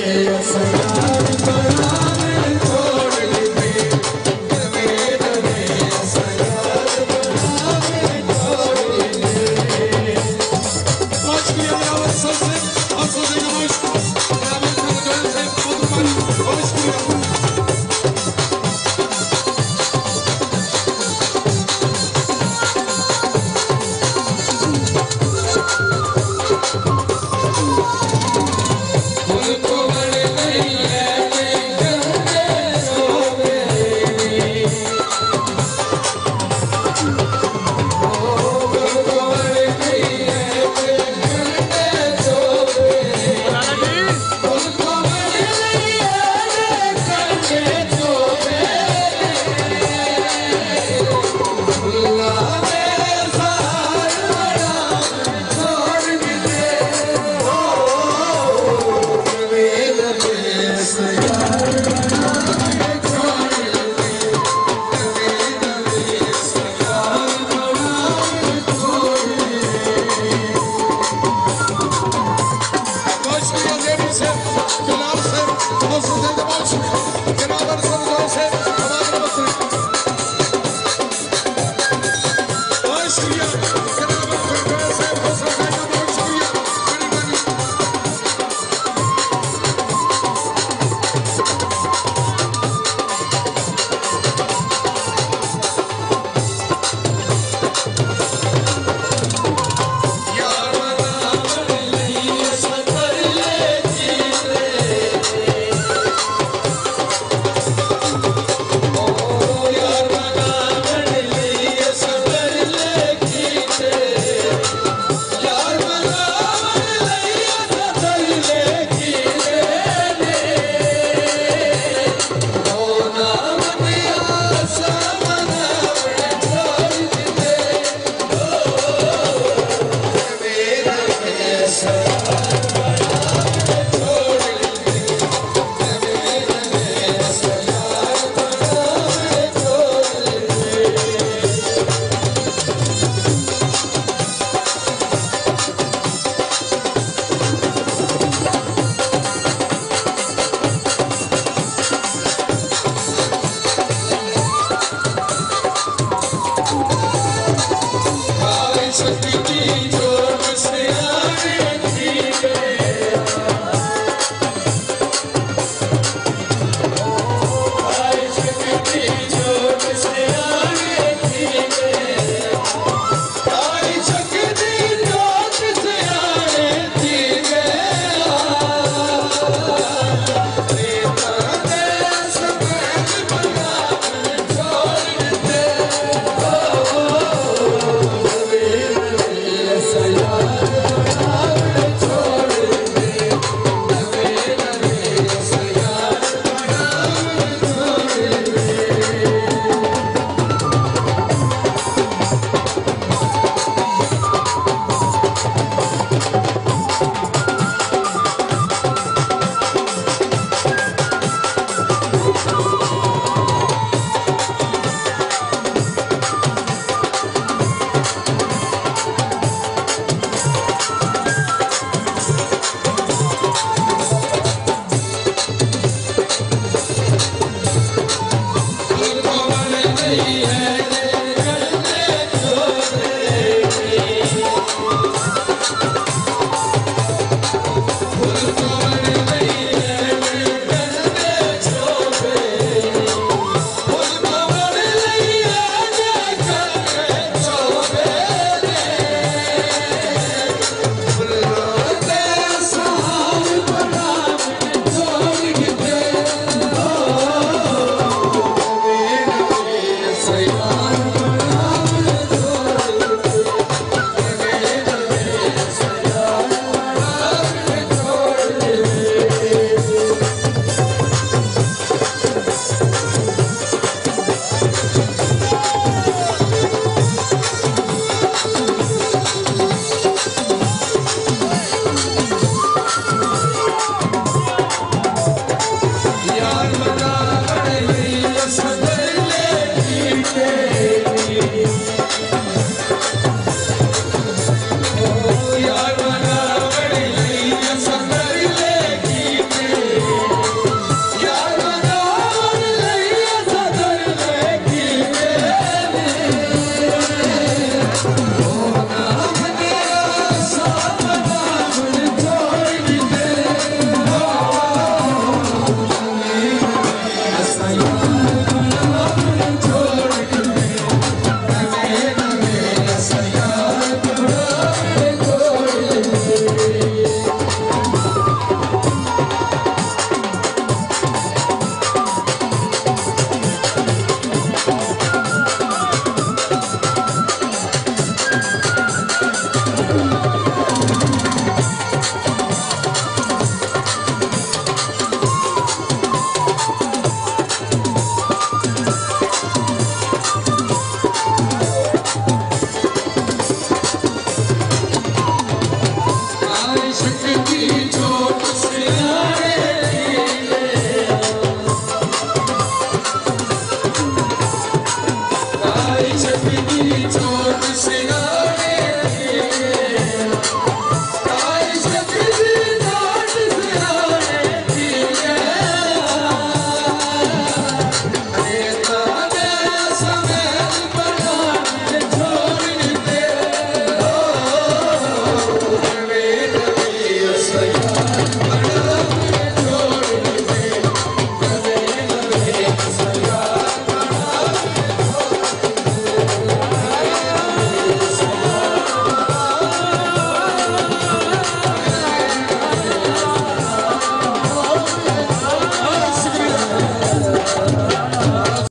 Yeah. Dios है